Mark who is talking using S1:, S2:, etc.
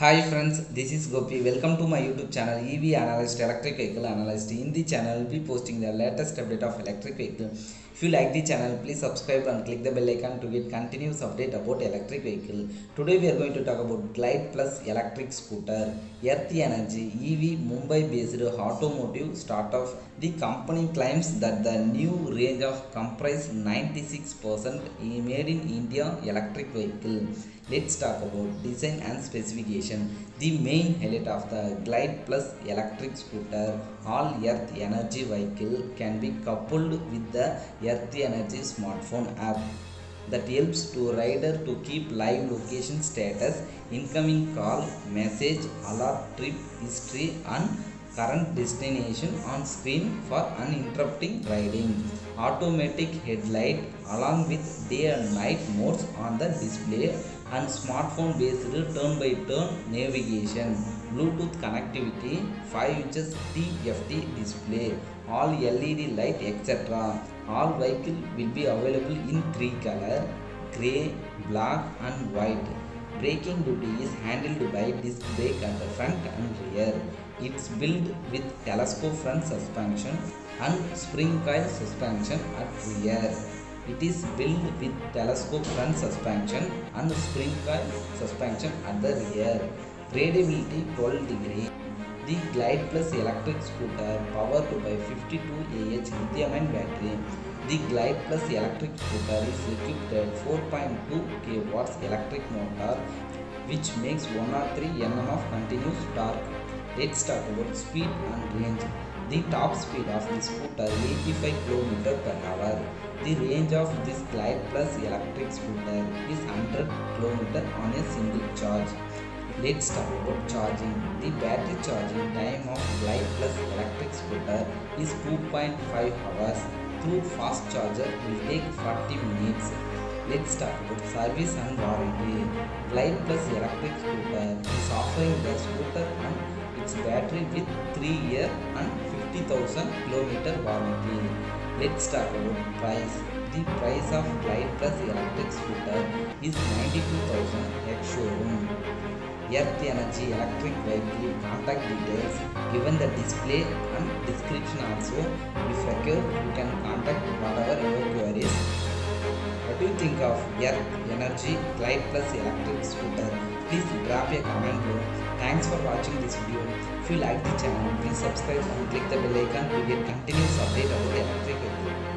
S1: Hi friends, this is Gopi. Welcome to my YouTube channel EV Analyst Electric Vehicle Analyst. In the channel, be posting the latest update of electric vehicle. If you like the channel, please subscribe and click the bell icon to get continuous update about electric vehicle. Today we are going to talk about Glyde Plus electric scooter. Earth Energy EV Mumbai based automotive startup. The company claims that the new range of comprise 96% made in India electric vehicle. Let's talk about design and specification. The main highlight of the Glyde Plus electric scooter all earth energy vehicle can be coupled with the earth energy smartphone app that helps to rider to keep live location status incoming call message alert trip history and current destination on screen for uninterrupting riding. Automatic headlight along with day and night modes on the display and smartphone based turn by turn navigation bluetooth connectivity 5 inches tft display all led light etc all vehicle will be available in three color gray black and white. Braking duty is handled by disc brake at the front and rear. It's built with telescope front suspension and spring coil suspension at rear it is built with telescope front suspension and spring coil suspension at the rear. Gradability 12 degree. The glyde plus electric scooter powered by 52 ah lithium ion battery. The glyde plus electric scooter is equipped with 4.2 kW electric motor which makes 103 nm of continuous torque let's talk about speed and range. The top speed of the scooter is 85 km per hour the range of this glyde plus electric scooter is 100 km on a single charge. Let's talk about charging. The battery charging time of glyde plus electric scooter is 2.5 hours. Through fast charger will take 40 minutes. Let's talk about service and warranty. Glyde plus electric scooter is offering the scooter and its battery with 3 year and 50000 km warranty let's talk about price the price of glyde plus electric scooter is 92000 ex showroom Earth Energy electric vehicle contact details given the display and description also. If required, you can contact whatever your queries. What do you think of Earth Energy Glyde Plus electric scooter? Please drop a comment below. Thanks for watching this video. If you like the channel, please subscribe and click the bell icon to get continuous update about electric